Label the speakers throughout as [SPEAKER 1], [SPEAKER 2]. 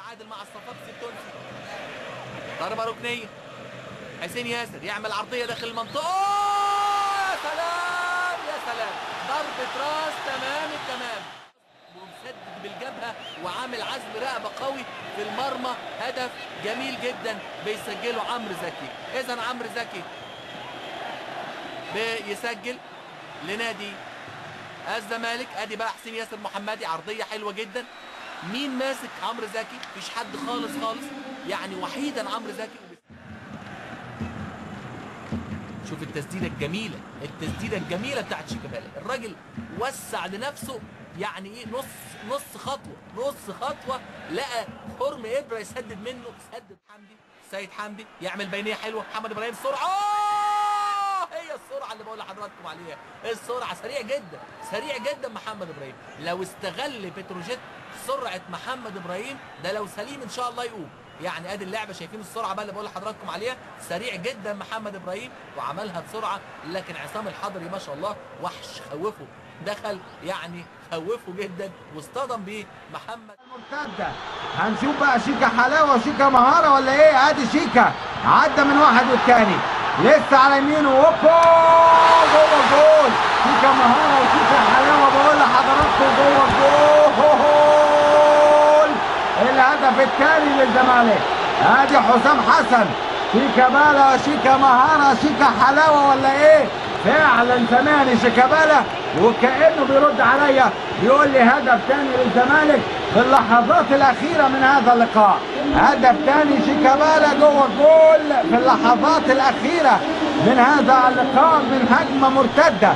[SPEAKER 1] يتعادل مع الصفاقسي التونسي. ضربة ركنية. حسين ياسر يعمل عرضية داخل المنطقة! يا سلام! يا سلام! ضربة راس تمام التمام. ومسدد بالجبهة وعامل عزم رقبة قوي في المرمى. هدف جميل جدا بيسجله عمرو زكي. اذا عمرو زكي بيسجل لنادي الزمالك. أدي بقى حسين ياسر محمدي. عرضية حلوة جدا. مين ماسك عمرو زكي؟ مفيش حد خالص خالص. يعني وحيدا عمرو زكي. شوف التسديدة الجميلة التسديدة الجميلة بتاعت شيكابالا. الراجل وسع لنفسه يعني إيه؟ نص نص خطوة نص خطوة لقى خرم إبرة يسدد منه. سدد حمدي سيد حمدي يعمل بينية حلوة. محمد إبراهيم سرعة! هي السرعه اللي بقول لحضراتكم عليها السرعة سريع جدا سريع جدا محمد إبراهيم. لو استغل بتروجيت سرعة محمد إبراهيم ده لو سليم إن شاء الله يقوم. يعني أدي اللعبة شايفين السرعة بقى اللي بقول لحضراتكم عليها. سريع جدا محمد إبراهيم وعملها بسرعة. لكن عصام الحضري ما شاء الله وحش خوفه. دخل يعني خوفه جدا واصطدم بيه محمد.
[SPEAKER 2] مرتدة. هنشوف بقى شيكا حلاوة وشيكا مهارة ولا إيه؟ أدي شيكا. عدى من واحد والتاني. لسه على يمينه. هوبا جوه الجول شيكا مهارة وشيكا حلاوة. بقول لحضراتكم جوه الجول الهدف الثاني للزمالك. ادي حسام حسن. شيكا بالا شيكا مهارة شيكا حلاوة ولا إيه؟ فعلا سمعني شيكابالا وكأنه بيرد عليا. بيقول لي هدف ثاني للزمالك في اللحظات الأخيرة من هذا اللقاء. هدف ثاني شيكابالا جوه الجول في اللحظات الأخيرة من هذا اللقاء من هجمة مرتدة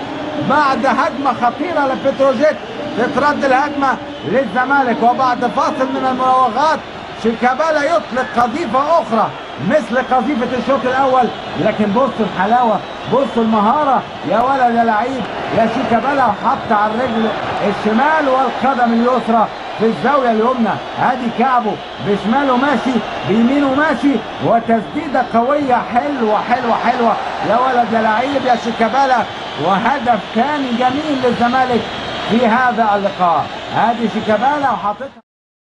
[SPEAKER 2] بعد هجمة خطيرة لبتروجيت. تترد الهجمة للزمالك وبعد فاصل من المراوغات شيكابالا يطلق قذيفة أخرى مثل قذيفة الشوط الأول. لكن بصوا الحلاوة بصوا المهارة يا ولد يا لعيب يا شيكابالا وحط على الرجل الشمال والقدم اليسرى. في الزاوية اليمنى. ادي كعبه بشماله ماشي بيمينه ماشي وتسديدة قوية. حلوة حلوة حلوة. يا ولد يا لعيب يا شيكابالا. وهدف ثاني جميل للزمالك في هذا اللقاء. ادي شيكابالا وحاططها